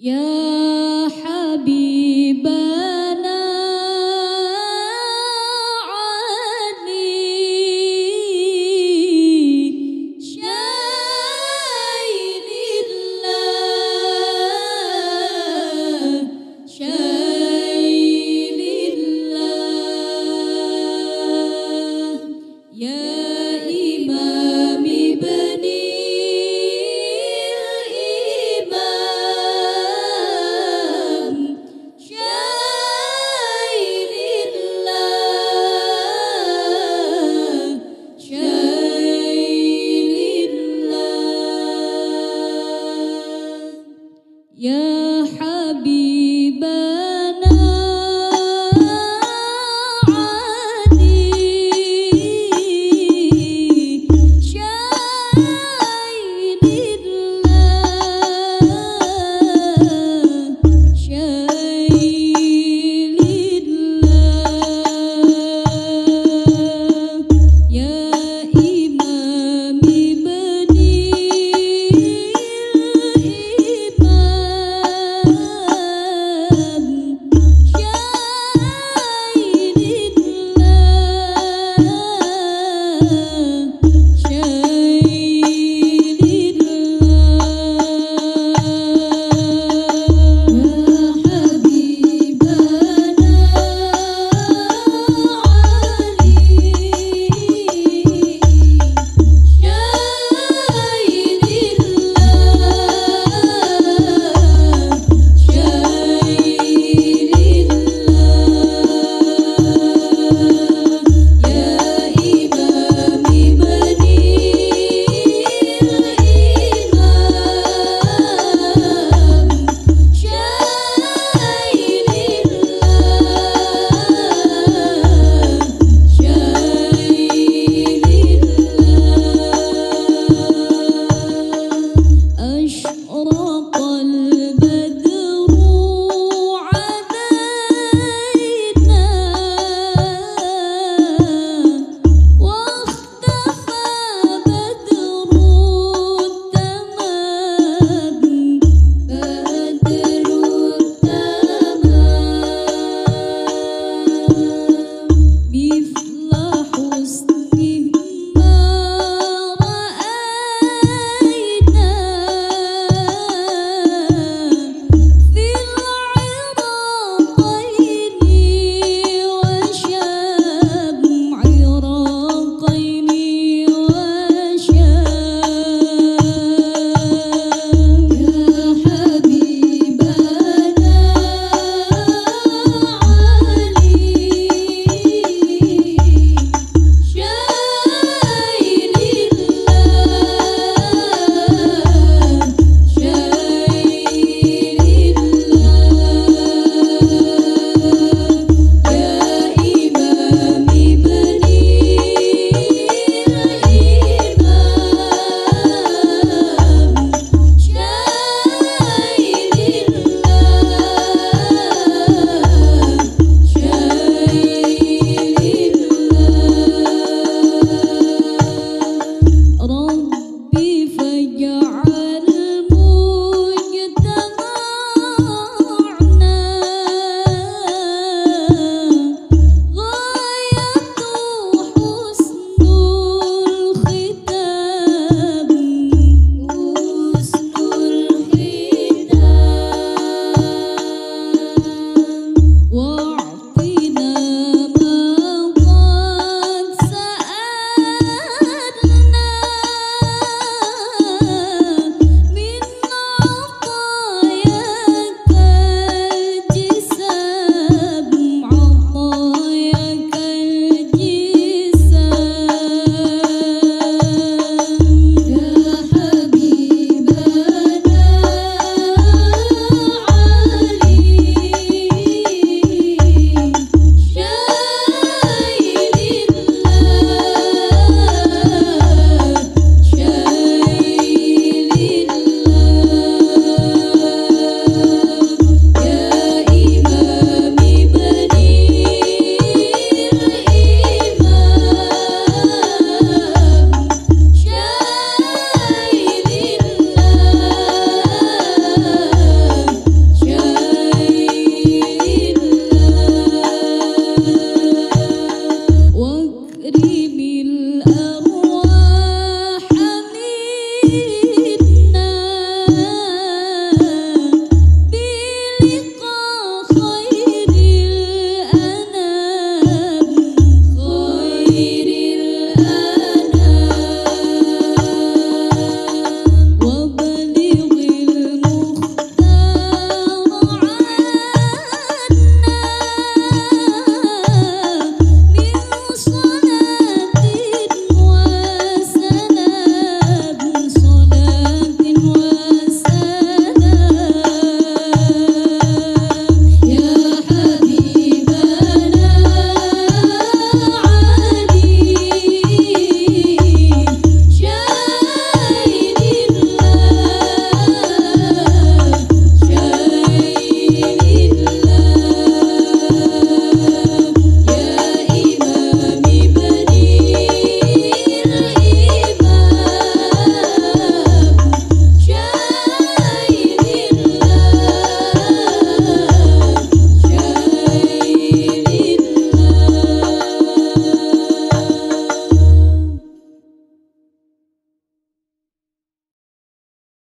Yeah.